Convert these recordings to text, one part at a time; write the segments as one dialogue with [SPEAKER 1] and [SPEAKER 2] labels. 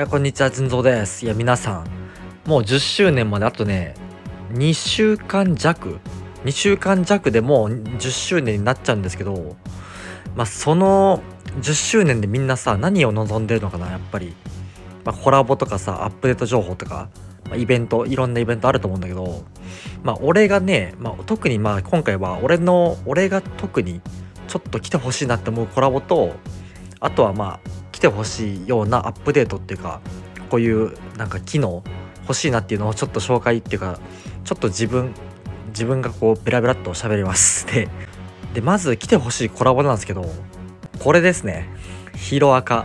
[SPEAKER 1] はい、こんにちは、ずんぞうです。いや、皆さん、もう10周年まであとね、2週間弱、2週間弱でもう10周年になっちゃうんですけど、まあ、その10周年でみんなさ、何を望んでるのかな、やっぱり。まあ、コラボとかさ、アップデート情報とか、まあ、イベント、いろんなイベントあると思うんだけど、まあ、俺がね、まあ、特にまあ、今回は俺の、俺が特にちょっと来てほしいなって思うコラボと、あとはまあ、来てほしいようなアップデートっていうかこういうなんか機能欲しいなっていうのをちょっと紹介っていうかちょっと自分自分がこうベラベラっと喋ります。ででまず来てほしいコラボなんですけどこれですね。ヒロアカ。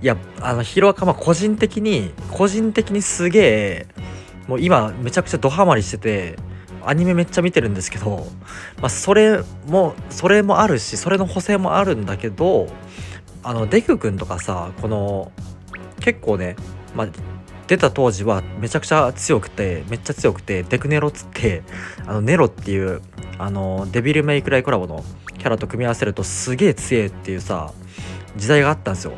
[SPEAKER 1] いやあのヒロアカまあ個人的に個人的にすげえもう今めちゃくちゃドハマりしててアニメめっちゃ見てるんですけど、まあ、それもそれもあるしそれの補正もあるんだけどあのデク君とかさこの結構ね、まあ、出た当時はめちゃくちゃ強くてめっちゃ強くてデクネロっつってあのネロっていうあのデビルメイクライコラボのキャラと組み合わせるとすげえ強えっていうさ時代があったんですよ。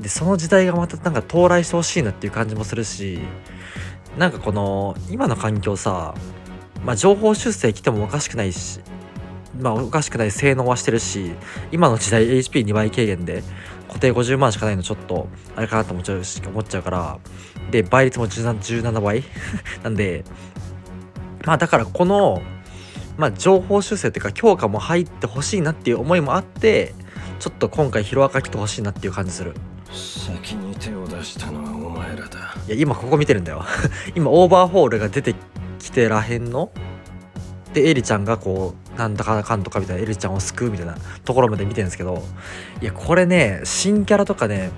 [SPEAKER 1] でその時代がまたなんか到来してほしいなっていう感じもするしなんかこの今の環境さまあ情報修正来てもおかしくないしまあおかしくない性能はしてるし今の時代 HP2 倍軽減で固定50万しかないのちょっとあれかなと思っちゃうし思っちゃうからで倍率も 17, 17倍 なんでまあだからこのまあ情報修正っていうか強化も入ってほしいなっていう思いもあってちょっと今回ヒロアカ来てほしいなっていう感じする。
[SPEAKER 2] 先に手を出したのはお前らだ。
[SPEAKER 1] いや今ここ見てるんだよ。今オーバーホールが出てきてらへんの？でエリちゃんがこうなんだかかんとかみたいなエリちゃんを救うみたいなところまで見てるんですけどいやこれね新キャラとかね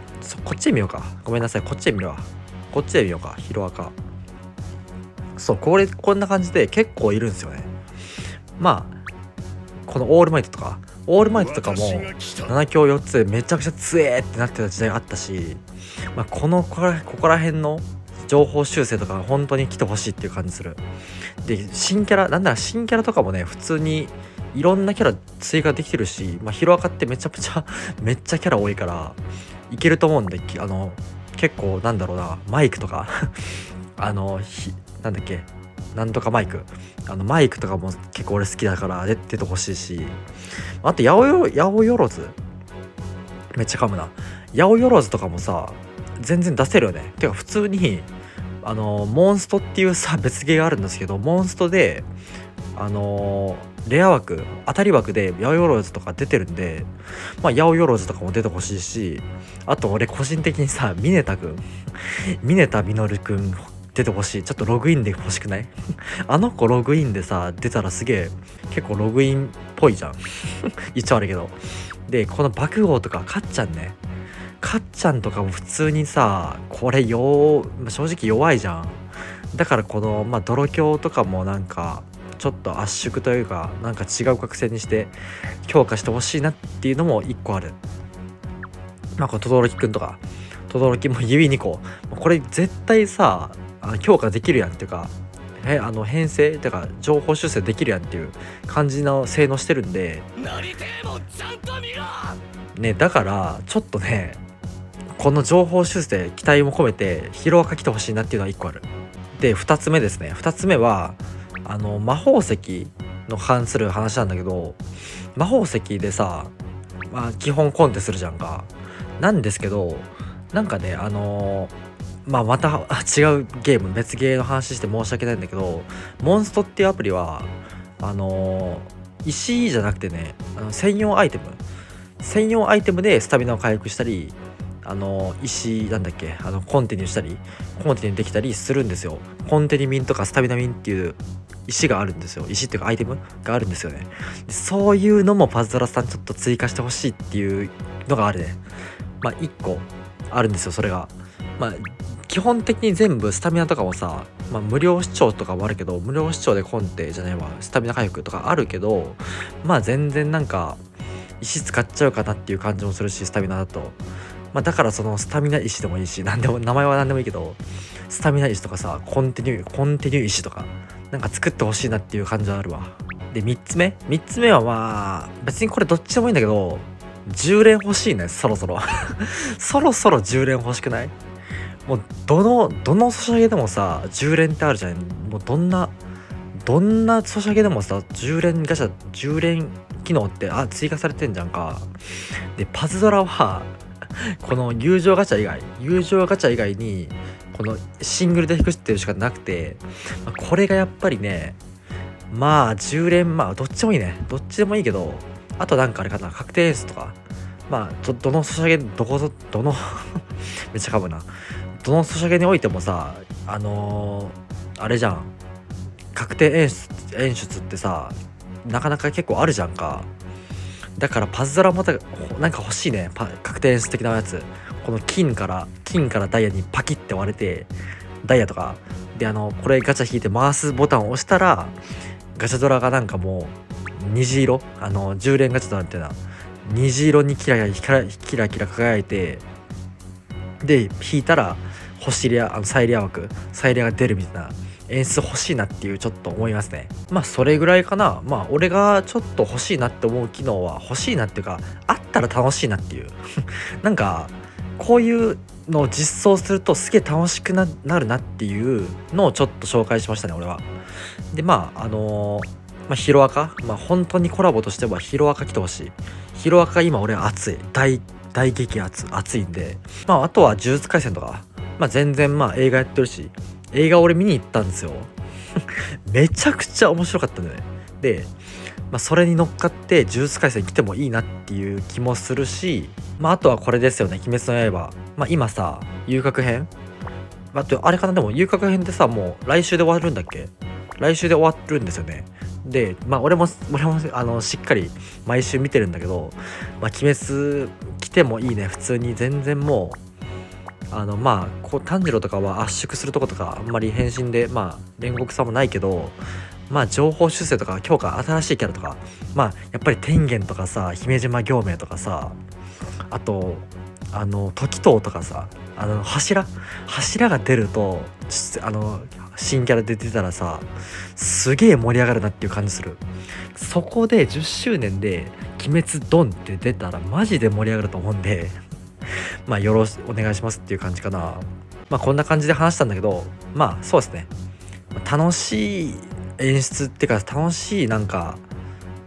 [SPEAKER 1] こっちで見ようか。ごめんなさいこっちで見るわ。こっちで見ようかヒロアカ。そうこれこんな感じで結構いるんですよね。まあこのオールマイトとかオールマイトとかも7強4つめちゃくちゃ強えってなってた時代があったし、まあ、このここら辺の情報修正とか本当に来てほしいっていう感じする。で新キャラなんなら新キャラとかもね普通にいろんなキャラ追加できてるし、まあ、ヒロアカってめちゃくちゃ めっちゃキャラ多いからいけると思うんであの結構なんだろうなマイクとか あのひなんだっけなんとかマイク。あのマイクとかも結構俺好きだから出ててほしいし。あと八百八百万。めっちゃ噛むな。八百万とかもさ全然出せるよね。てか普通にあのモンストっていうさ別ゲーがあるんですけどモンストであのレア枠当たり枠で八百万とか出てるんでまあ八百万とかも出てほしいしあと俺個人的にさミネタくんミネタミノルくん出てほしい。ちょっとログインで欲しくない？あの子ログインでさ出たらすげえ結構ログインっぽいじゃん。言っちゃ悪いけど。でこの爆豪とかかっちゃんね。かっちゃんとかも普通にさこれよ正直弱いじゃん。だからこのまあ泥鏡とかもなんかちょっと圧縮というかなんか違う覚醒にして強化してほしいなっていうのも一個ある。まあこの轟くんとか轟も指2個これ絶対さあ強化できるやんっていうかえあの編成てか情報修正できるやんっていう感じの性能してるんで。ねだからちょっとねこの情報修正期待も込めてヒロアカ来てほしいなっていうのは1個ある。で2つ目ですね。2つ目はあの魔法石の関する話なんだけど魔法石でさ、まあ、基本コンテするじゃんか。なんですけどなんかねあのまあまた 違うゲーム別ゲーの話して申し訳ないんだけどモンストっていうアプリはあの石じゃなくてねあの専用アイテム。専用アイテムでスタミナを回復したりあの石なんだっけあのコンティニューしたりコンティニューできたりするんですよ。コンテニミンとかスタミナミンっていう石があるんですよ。石っていうかアイテムがあるんですよね。そういうのもパズドラさんちょっと追加してほしいっていうのがあるね。まあ1個あるんですよそれが。まあ基本的に全部スタミナとかもさ、まあ、無料視聴とかもあるけど無料視聴でコンテじゃないわ。スタミナ回復とかあるけどまあ全然なんか石使っちゃうかなっていう感じもするしスタミナだと。まあ、だからそのスタミナ石でもいいし何でも名前は何でもいいけどスタミナ石とかさコンティニューコンティニュー石とかなんか作ってほしいなっていう感じはあるわ。で3つ目？3つ目はまあ別にこれどっちでもいいんだけど10連欲しいねそろそろ。そろそろ10連欲しくない？もうどのどのソシャゲでもさ10連ってあるじゃん。もうどんなどんなソシャゲでもさ10連ガチャ10連機能ってあ追加されてんじゃんか。でパズドラはこの友情ガチャ以外友情ガチャ以外にこのシングルで引くっていうしかなくてこれがやっぱりねまあ10連まあどっちもいいね。どっちでもいいけどあとなんかあれかな確定エースとか。まあどどのソシャゲどこぞどの めっちゃかぶな。どのソシャゲにおいてもさあのー、あれじゃん。確定演出演出ってさなかなか結構あるじゃんか。だからパズドラまたなんか欲しいね。確定演出的なやつ。この金から金からダイヤにパキって割れてダイヤとか。であのこれガチャ引いて回すボタンを押したらガチャドラがなんかもう虹色？あの10連ガチャドラってな。虹色にキラキラキラキラ輝いてで引いたら星リアあのサイリア枠。サイリアが出るみたいな。演出欲しいなっていうちょっと思いますね。まあそれぐらいかな。まあ俺がちょっと欲しいなって思う機能は欲しいなっていうかあったら楽しいなっていう。なんかこういうのを実装するとすげえ楽しくなるなっていうのをちょっと紹介しましたね俺は。でまああのー、まあ、ヒロアカ？まあ本当にコラボとしてはヒロアカ来てほしい。ヒロアカ今俺熱い。大大激熱熱いんで。まああとは呪術廻戦とか。まあ全然まあ映画やってるし。映画俺見に行ったんですよ。めちゃくちゃ面白かったんだよね。で、まあ、それに乗っかって呪術廻戦来てもいいなっていう気もするしまああとはこれですよね「鬼滅の刃」まあ今さ遊郭編。あとあれかな？でも遊郭編ってさもう来週で終わるんだっけ？来週で終わるんですよね。でまあ俺も俺もあのしっかり毎週見てるんだけど「まあ、鬼滅来てもいいね。普通に全然もうあのまあこう炭治郎とかは圧縮するとことかあんまり変身でまあ煉獄さもないけどまあ情報修正とか強化新しいキャラとかまあやっぱり天元とかさ姫島行明とかさあとあの時藤とかさあの柱柱が出るとあの新キャラで出たらさすげえ盛り上がるなっていう感じする。そこで10周年で「鬼滅ドン」って出たらマジで盛り上がると思うんでまあよろしくお願いしますっていう感じかな。まあこんな感じで話したんだけどまあそうですね。楽しい演出っていうか楽しいなんか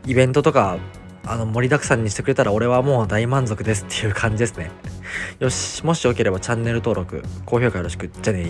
[SPEAKER 1] イベントとかあの盛りだくさんにしてくれたら俺はもう大満足ですっていう感じですね。よしもしよければチャンネル登録高評価よろしくじゃあね